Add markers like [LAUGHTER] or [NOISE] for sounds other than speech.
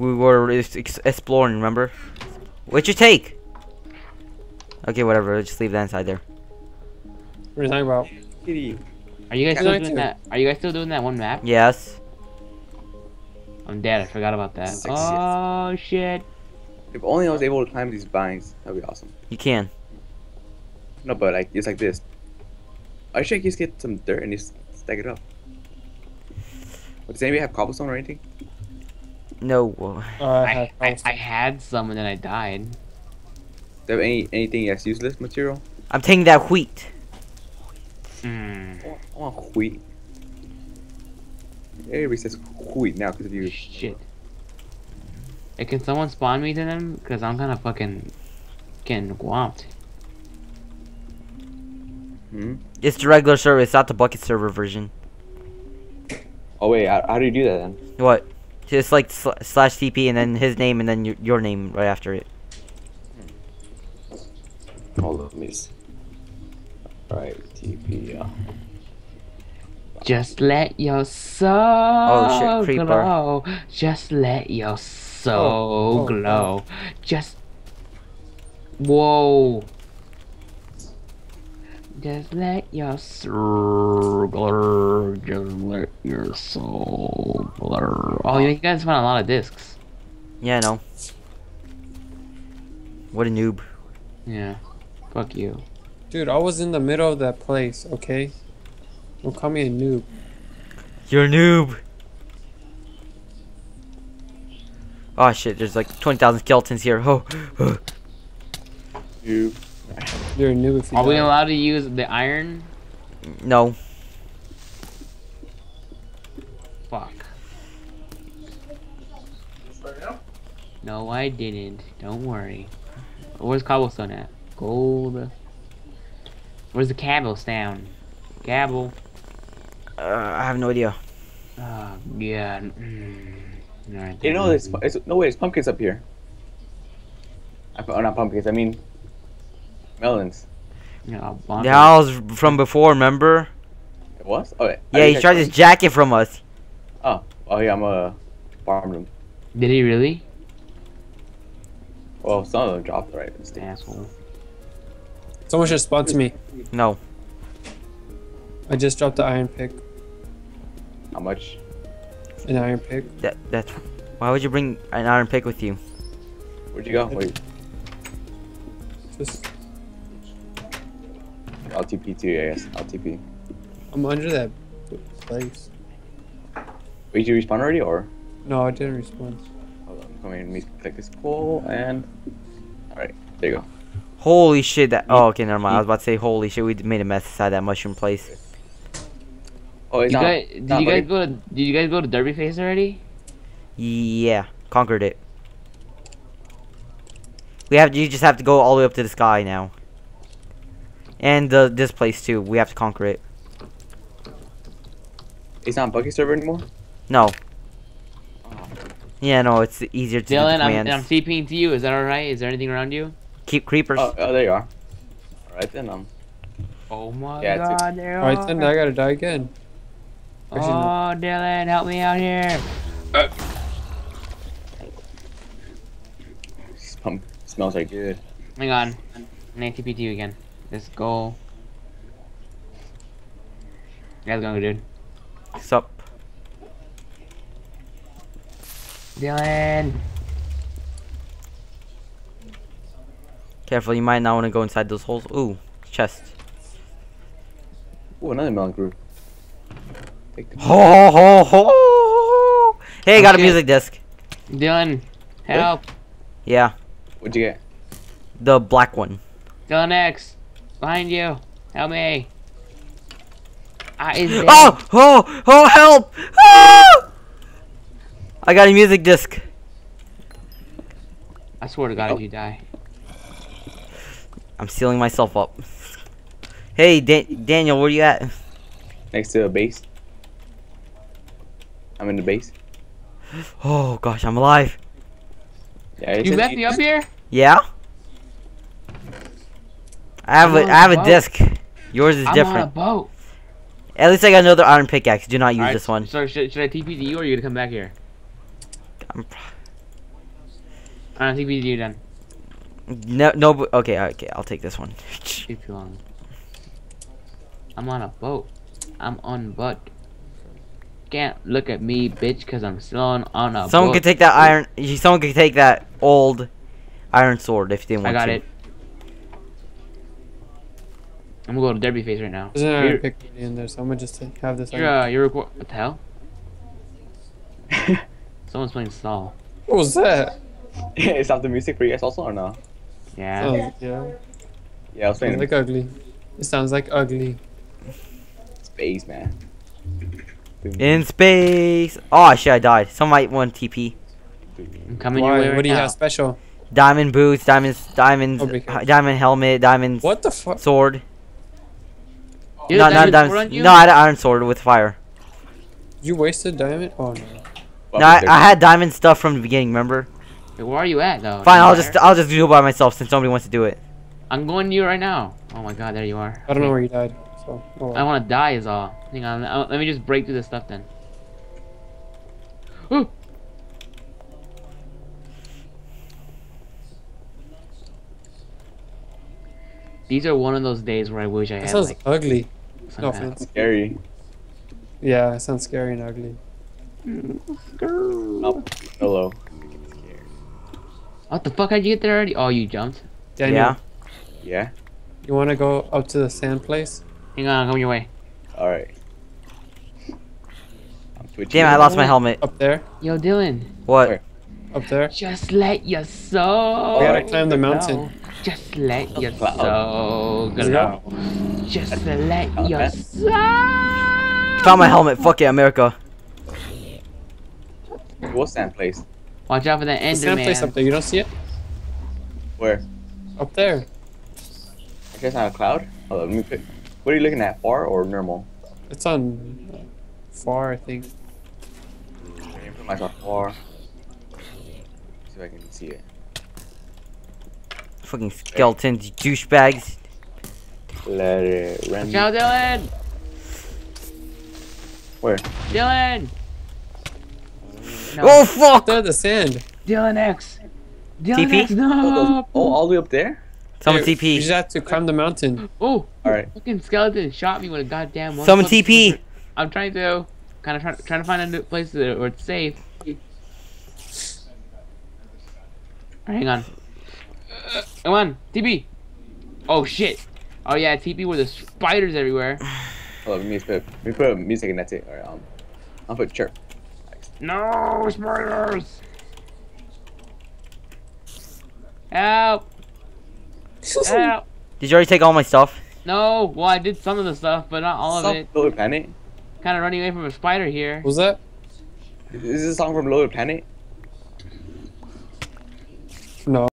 we were ex ex- exploring. Remember? What'd you take? Okay, whatever. Let's just leave that inside there. What are you talking about? Kitty. Are you guys still doing that? Are you guys still doing that one map? Yes. I'm dead. I forgot about that. Six, oh shit. If only I was able to climb these vines, that'd be awesome. You can. No, but like it's like this. I should just get some dirt and just stack it up. But does anybody have cobblestone or anything? No. Uh, I I, I, I had some and then I died. Do you have any anything that's useless material? I'm taking that wheat. Mm. I want wheat. Everybody says wheat now because of you. Shit. Hey, can someone spawn me to them? Cause I'm kind of fucking getting guamped. Hmm? It's the regular server. It's not the Bukkit server version. Oh wait, how, how do you do that then? What? Just like sl slash TP and then his name and then your, your name right after it. Hold on, miss. Right, TP. Uh, Just let your soul Oh, shit, creeper. glow. Just let your soul Oh, oh, glow. Just. Whoa. Just let your soul glow. Just let your soul glow. Oh, you guys found a lot of discs. Yeah, I know. What a noob. Yeah. Fuck you. Dude, I was in the middle of that place, okay? Don't call me a noob. You're a noob. Oh shit, there's like 20,000 skeletons here. [LAUGHS] Oh, oh. You. You're a noob if you Are we allowed to use the iron? no. Fuck. No, I didn't. Don't worry. Where's cobblestone at? Gold. Where's the cobblestone? Gabble. Uh, I have no idea. Oh, yeah. Mm. Alright. You know, there's, it's, no way, there's pumpkins up here. I, oh, not pumpkins, I mean melons. Yeah, The house from before, remember? It was? Oh, wait. Yeah, he tried to jack it from us. Oh, oh yeah, I'm a farm room. Did he really? Well, some of them dropped right mistake. Asshole. Someone should spawn to me. No. I just dropped the iron pick. How much? An iron pick. That that's. Why would you bring an iron pick with you? Where'd you go? Wait, Just LTP too, I guess. LTP. I'm under that place. Wait, did you respond already or? No, I didn't respond. Hold on, come here, let me click this pole and. Alright, there you go. Holy shit! That. Oh, okay, never mind. I was about to say, holy shit, we made a mess inside that mushroom place. Oh, it's You not. guys, did not you guys go to Did you guys go to Derby Face already? Yeah, conquered it. We have. You just have to go all the way up to the sky now. And the this place too. We have to conquer it. It's not Bukkit server anymore? No. Oh, Yeah, no. It's easier to do the Dylan, I'm, commands. I'm TPing to you. Is that alright? Is there anything around you? Keep creepers. oh, oh, there you are. Alright then, um. Oh my Yeah, god, there Alright then, I gotta die again. Oh, Actually, no. Dylan, help me out here. This pump smells like good. Hang on. I'm gonna TP to you again. Let's go. How's it going, dude? Sup? Dylan! Careful, you might not want to go inside those holes. Ooh, chest. Ooh, another melon grew. Take the Ho ho ho! Hey, I got a music disc. Dylan, help! Yeah, What'd you get? the black one. Dylan X! Behind you! Help me! Ah, is [GASPS] dead. Oh! Oh! Oh! Help! Ah! I got a music disc. I swear to God, if you die. I'm sealing myself up. Hey, Dan- Daniel, where you at? Next to a base. I'm in the base. [GASPS] Oh gosh, I'm alive. Yeah, it You left me up here? Yeah. I have a I'm I have on a a disc. Yours is I'm on a different. boat. At least I got another iron pickaxe. Do not use Alright, this one. So should, should I TP to you or are you gonna come back here? I'm, Alright, TP to you then. No, no. Okay, okay. I'll take this one. Take too long. I'm on a boat. I'm on boat. Can't look at me, bitch, cause I'm still on, on a Someone boat. could take that iron. Someone could take that old iron sword if you didn't I want got to. it. I'm gonna go to Derby face right now. There's an iron You're, pick in there, so I'm gonna just have this. you're, uh, you're record. What the hell? [LAUGHS] Someone's playing stal. What was that? [LAUGHS] Is that the music for you guys also or no? Yeah. Oh, yeah. Yeah, I was Sounds playing like ugly. It sounds like ugly. space, man. In space. Oh shit! I died. Someone might want TP. I'm coming your way right what do you now. have special? Diamond boots. Diamonds. Diamonds. Oh, be careful. h- diamond helmet. Diamonds. What the fuck? Sword. You no, not diamond diamonds. No, I had an iron sword with fire. You wasted diamond? Oh no. No, I, I had diamond stuff from the beginning. Remember? Wait, where are you at though? Fine. I'll just I'll just do it by myself since nobody wants to do it. I'm going to you right now. Oh my god, there you are. I don't know where you died. So. Oh, well. I want to die is all. Hang on, uh, let me just break through this stuff then. Ooh. [GASPS] These are one of those days where I wish I That had sounds like ugly. Some No offense. Scary. Yeah, it sounds scary and ugly. Oh, hello. What the fuck? How'd you get there already? Oh, you jumped. Daniel, Yeah. Yeah. you want to go up to the sand place? Hang on, I'm coming your way. All right. I'm switching. Damn! I lost my helmet. Up there? Yo, Dylan. What? Where? Up there? Just let your soul. We gotta climb the mountain. Just let your Cloud. soul Let's go. Go. Just let Cloud your man. soul. Found my helmet. Fuck it, America. What's that place? Watch out for that The sand place up Enderman. there. You don't see it? Where? Up there. I guess not a cloud. Hold on, let me pick. What are you looking at? Far or normal? It's on far, I think. Let me put myself far. See if I can see it. Fucking skeletons, you douchebags. Let it run. Watch out, Dylan. Where? Dylan. Oh, no. Oh Up fuck! there, the sand. Dylan X. Dylan TP? X. Oh, No. oh, all the way up there? Someone Hey, You TP. just have to climb the mountain. Oh, Alright. fucking skeleton shot me with a goddamn one. Someone foot- TP. I'm trying to, kind of trying, trying to find a new place that, where it's safe. Hang on. Come on, TP. Oh shit. Oh yeah, TP where there's spiders everywhere. Hold on, let me put, let me put music and that's it. Alright, um, I'll put chirp. No spiders. Help! Help! Did you already take all my stuff? No, well I did some of the stuff, but not all of it. from Lower Planet? Kind of running away from a spider here. What was that? Is this a song from Lower Planet? No.